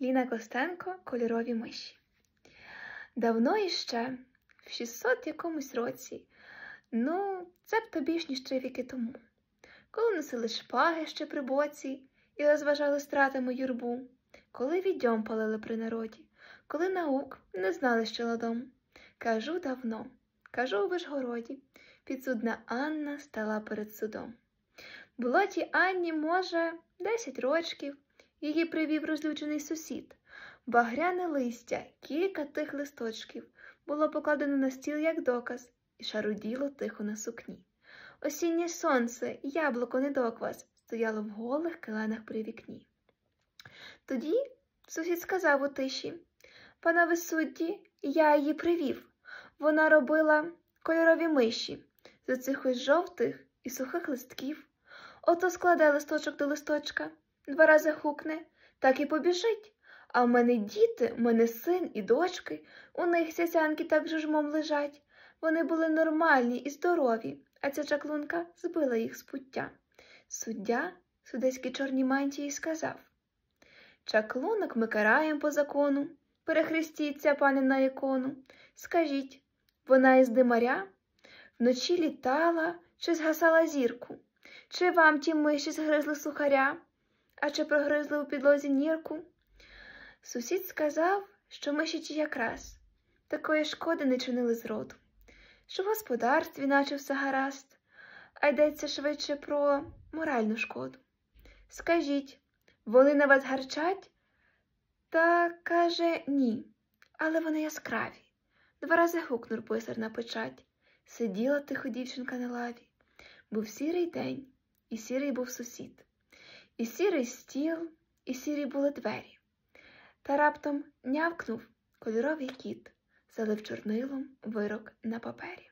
Ліна Костенко Кольорові миші. Давно іще, в 600 якомусь році, ну, це б тобі ж ніж три віки тому, коли носили шпаги ще при боці і розважали стратами юрбу, коли відьом палили при народі, коли наук не знали ще ладом. Кажу давно, кажу у Вишгороді, підсудна Анна стала перед судом. Було тій Анні, може, десять рочків, її привів розлючений сусід. Багряне листя, кілька тих листочків було покладено на стіл як доказ, і шаруділо тихо на сукні. Осіннє сонце, яблуко недоквас, стояло в голих киленах при вікні. Тоді сусід сказав у тиші Панове судді, я її привів. Вона робила кольорові миші з оцих ось жовтих і сухих листків. Ото складе листочок до листочка, два рази хукне, так і побіжить. А в мене діти, в мене син і дочки, у них сясянки так жужмом лежать. Вони були нормальні і здорові, а ця чаклунка збила їх з пуття. Суддя судецькій чорній мантії сказав Чаклунок ми караєм по закону, перехрестіться, пане на ікону. Скажіть, вона із димаря вночі літала чи згасала зірку? Чи вам ті миші згризли сухаря, а чи прогризли у підлозі нірку? Сусід сказав, що миші якраз такої шкоди не чинили зроду, що в господарстві наче все гаразд, а йдеться швидше про моральну шкоду. Скажіть, вони на вас гарчать? Та каже ні, але вони яскраві. Два рази гукнув писар на печать. Сиділа тихо дівчинка на лаві. Був сірий день, і сірий був сусід, і сірий стіл, і сірі були двері. Та раптом нявкнув кольоровий кіт, залив чорнилом вирок на папері.